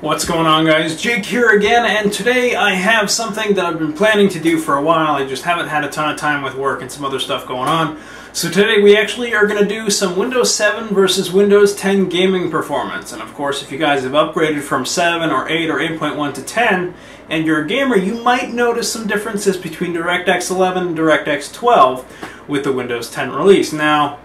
What's going on guys? Jake here again and today I have something that I've been planning to do for a while. I just haven't had a ton of time with work and some other stuff going on. So today we actually are going to do some Windows 7 versus Windows 10 gaming performance. And of course if you guys have upgraded from 7 or 8 or 8.1 to 10 and you're a gamer you might notice some differences between DirectX 11 and DirectX 12 with the Windows 10 release. Now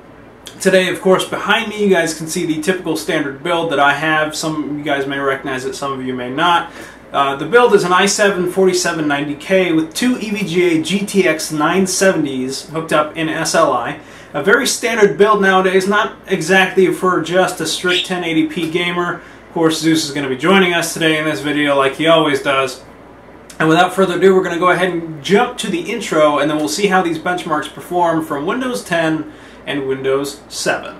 Today, of course, behind me you guys can see the typical standard build that I have. Some of you guys may recognize it, some of you may not. Uh, the build is an i7 4790K with two EVGA GTX 970s hooked up in SLI. A very standard build nowadays, not exactly for just a strict 1080p gamer. Of course, Zeus is going to be joining us today in this video like he always does. And without further ado, we're going to go ahead and jump to the intro, and then we'll see how these benchmarks perform from Windows 10 and Windows 7.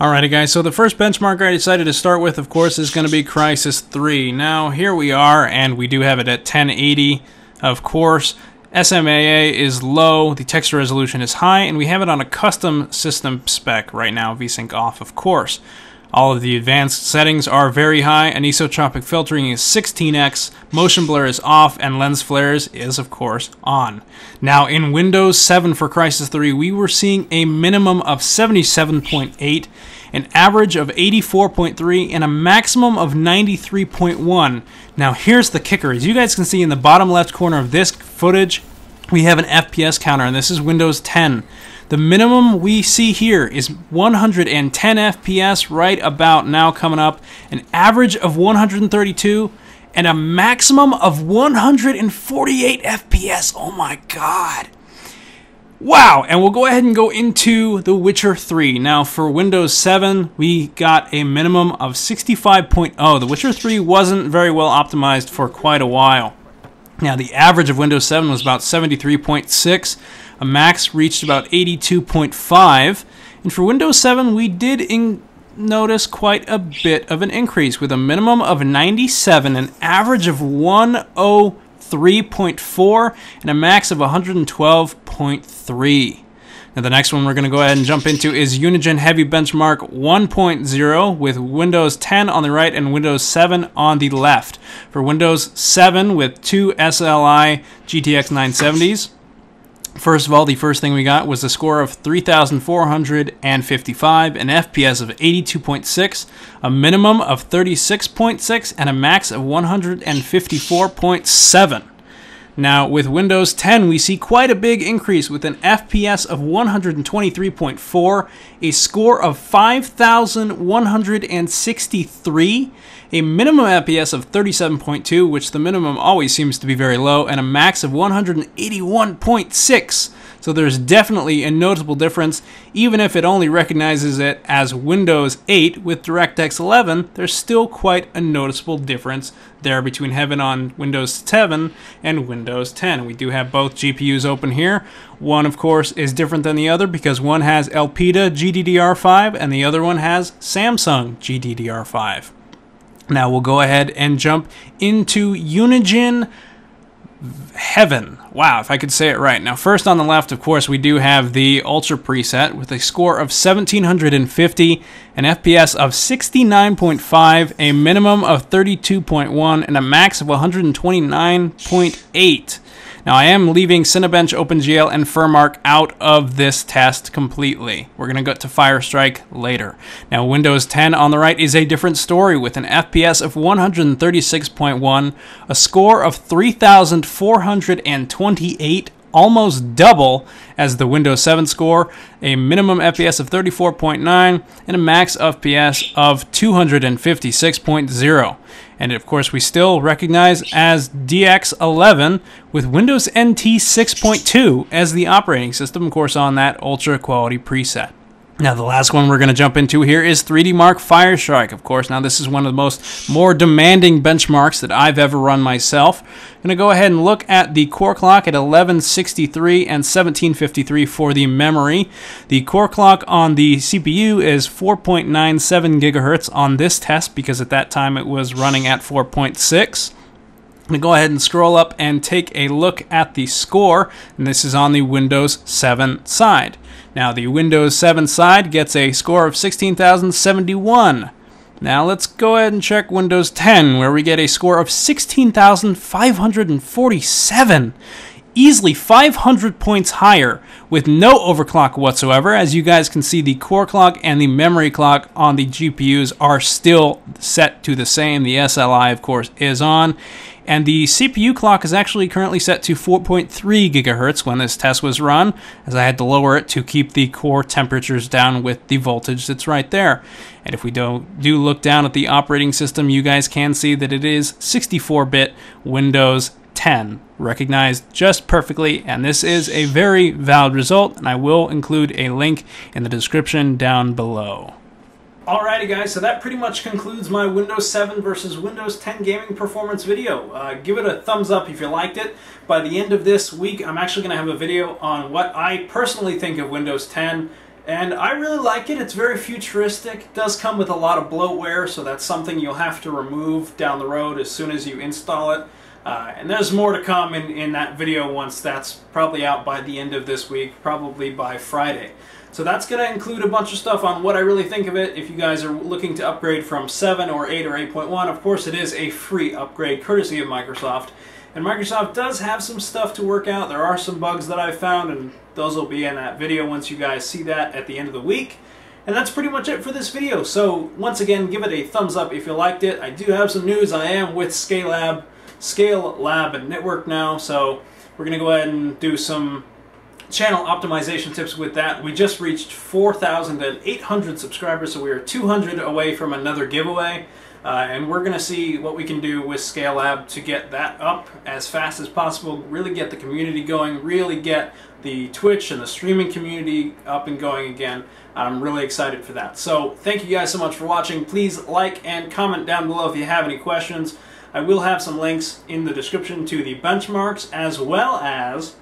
Alrighty guys, so the first benchmark I decided to start with, of course, is going to be Crysis 3. Now, here we are, and we do have it at 1080, of course. SMAA is low, the texture resolution is high, and we have it on a custom system spec right now, VSync off, of course. All of the advanced settings are very high, anisotropic filtering is 16x, motion blur is off, and lens flares is, of course, on. Now, in Windows 7 for Crysis 3, we were seeing a minimum of 77.8, an average of 84.3, and a maximum of 93.1. Now, here's the kicker. As you guys can see in the bottom left corner of this footage, we have an FPS counter, and this is Windows 10. The minimum we see here is 110 FPS right about now coming up, an average of 132, and a maximum of 148 FPS. Oh my god. Wow, and we'll go ahead and go into The Witcher 3. Now, for Windows 7, we got a minimum of 65.0. The Witcher 3 wasn't very well optimized for quite a while. Now, the average of Windows 7 was about 73.6. A max reached about 82.5. And for Windows 7, we did notice quite a bit of an increase with a minimum of 97, an average of 103. 103.4 and a max of 112.3. Now the next one we're going to go ahead and jump into is Unigine Heavy Benchmark 1.0 with Windows 10 on the right and Windows 7 on the left. For Windows 7 with two SLI GTX 970s, First of all, the first thing we got was a score of 3,455, an FPS of 82.6, a minimum of 36.6, and a max of 154.7. Now, with Windows 10, we see quite a big increase with an FPS of 123.4, a score of 5,163, a minimum FPS of 37.2, which the minimum always seems to be very low, and a max of 181.6. So there's definitely a notable difference. Even if it only recognizes it as Windows 8 with DirectX 11, there's still quite a noticeable difference there between Heaven on Windows 7 and Windows 10. We do have both GPUs open here. One, of course, is different than the other because one has Elpida GDDR5 and the other one has Samsung GDDR5. Now we'll go ahead and jump into Unigine Heaven. Wow, if I could say it right. Now, first on the left, of course, we do have the Ultra preset with a score of 1750, an FPS of 69.5, a minimum of 32.1, and a max of 129.8. Now I am leaving Cinebench, OpenGL, and FurMark out of this test completely. We're going to go to Firestrike later. Now Windows 10 on the right is a different story with an FPS of 136.1, a score of 3,428 almost double as the Windows 7 score, a minimum FPS of 34.9, and a max FPS of 256.0. And of course, we still recognize as DX11 with Windows NT 6.2 as the operating system, of course, on that ultra quality preset. Now, the last one we're going to jump into here is 3D Mark Firestrike, of course. Now, this is one of the most more demanding benchmarks that I've ever run myself. I'm going to go ahead and look at the core clock at 1163 and 1753 for the memory. The core clock on the CPU is 4.97 gigahertz on this test because at that time it was running at 4.6. To go ahead and scroll up and take a look at the score, and this is on the Windows 7 side. Now, the Windows 7 side gets a score of 16,071. Now, let's go ahead and check Windows 10, where we get a score of 16,547 easily 500 points higher with no overclock whatsoever. As you guys can see, the core clock and the memory clock on the GPUs are still set to the same. The SLI, of course, is on. And the CPU clock is actually currently set to 4.3 gigahertz when this test was run, as I had to lower it to keep the core temperatures down with the voltage that's right there. And if we do, do look down at the operating system, you guys can see that it is 64-bit Windows 10, recognized just perfectly, and this is a very valid result, and I will include a link in the description down below. Alrighty guys, so that pretty much concludes my Windows 7 versus Windows 10 gaming performance video. Uh, give it a thumbs up if you liked it. By the end of this week, I'm actually going to have a video on what I personally think of Windows 10. And I really like it. It's very futuristic. It does come with a lot of bloatware, so that's something you'll have to remove down the road as soon as you install it. Uh, and there's more to come in, in that video once that's probably out by the end of this week, probably by Friday. So that's going to include a bunch of stuff on what I really think of it. If you guys are looking to upgrade from 7 or 8 or 8.1, of course it is a free upgrade courtesy of Microsoft. And Microsoft does have some stuff to work out. There are some bugs that I've found, and those will be in that video once you guys see that at the end of the week. And that's pretty much it for this video. So once again, give it a thumbs up if you liked it. I do have some news. I am with Scalab, Scale Lab and Network now, so we're going to go ahead and do some channel optimization tips with that. We just reached 4,800 subscribers, so we are 200 away from another giveaway. Uh, and we're going to see what we can do with Scale Lab to get that up as fast as possible, really get the community going, really get the Twitch and the streaming community up and going again. I'm really excited for that. So thank you guys so much for watching. Please like and comment down below if you have any questions. I will have some links in the description to the benchmarks as well as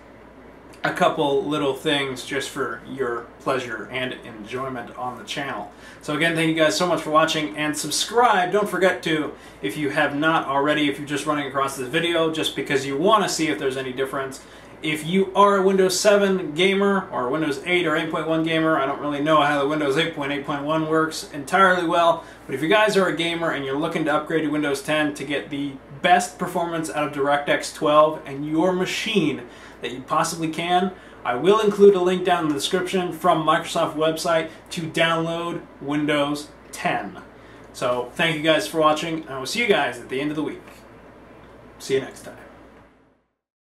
a couple little things just for your pleasure and enjoyment on the channel. So again, thank you guys so much for watching and subscribe. Don't forget to, if you have not already, if you're just running across this video just because you want to see if there's any difference. If you are a Windows 7 gamer or Windows 8 or 8.1 gamer, I don't really know how the Windows 8.8.1 works entirely well, but if you guys are a gamer and you're looking to upgrade to Windows 10 to get the best performance out of DirectX 12 and your machine, that you possibly can. I will include a link down in the description from Microsoft website to download Windows 10. So thank you guys for watching, and I will see you guys at the end of the week. See you next time.